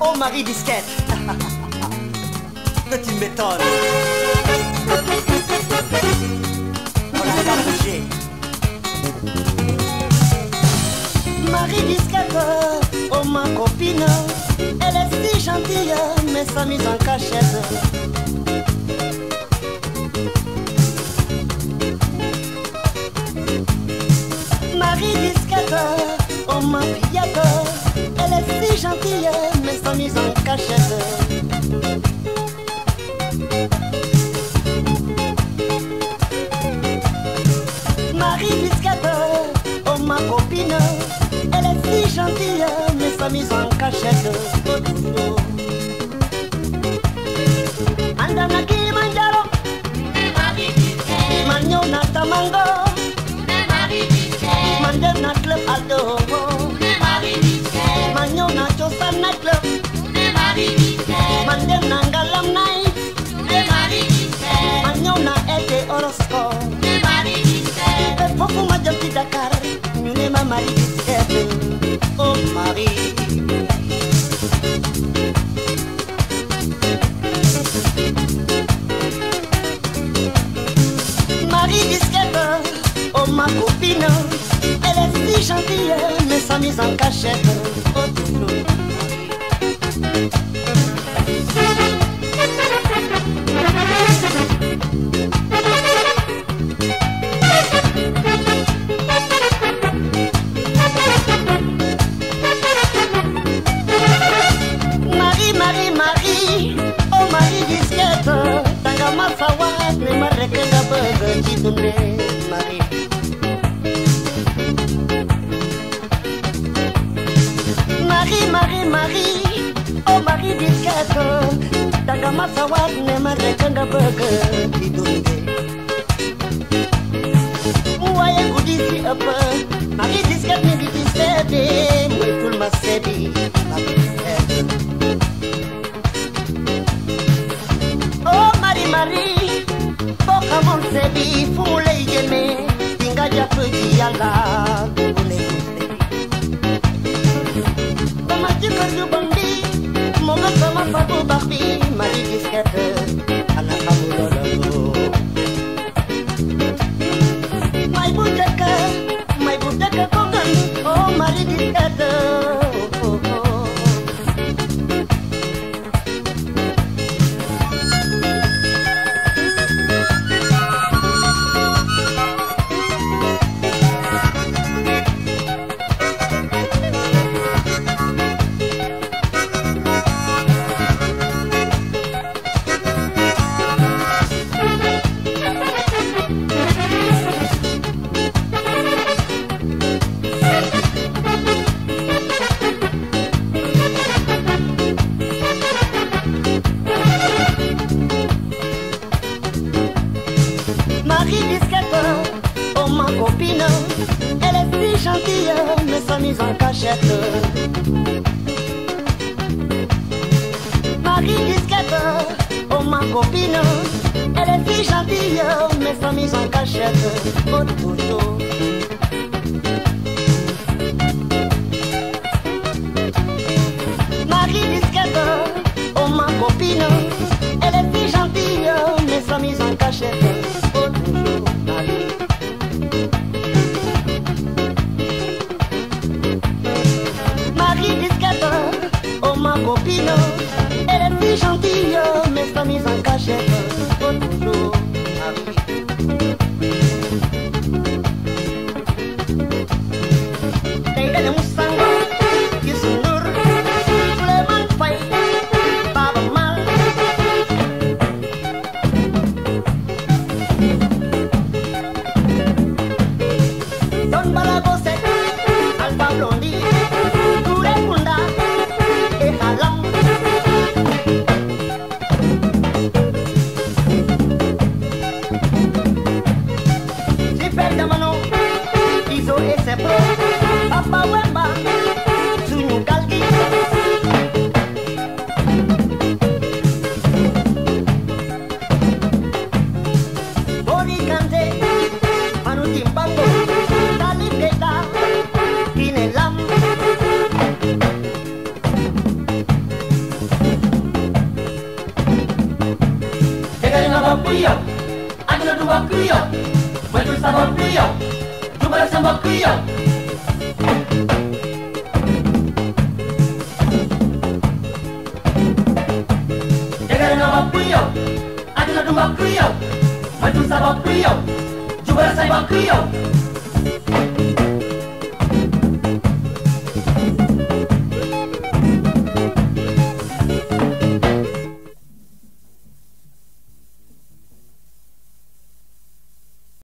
Oh Marie Disquette. Que tu m'étonnes On l'a pas Marie Disquette, oh ma copine. Elle est si gentille mais sa mise en cachette gentille mais sa mise en cachette. Marie Biscate, oh ma copine, elle est si gentille, mais sa mise en cachette, Dakar ñu ne ma Marie oh Marie. Marie Bisquette oh ma copine elle est si gentille mais sa mise en cachette oh toujours Marie. Marie, Marie, Marie, oh Marie disquette, tanga masawa ne mareke da burger Mama, you can do bambi, mama, mama. En cachette. Marie Disquette, oh ma copine, elle est si gentille, mais sa mise en cachette. Oh toujours. samba criou, foi do samba criou, tubarão samba criou. Criou, mas tu sabe criou.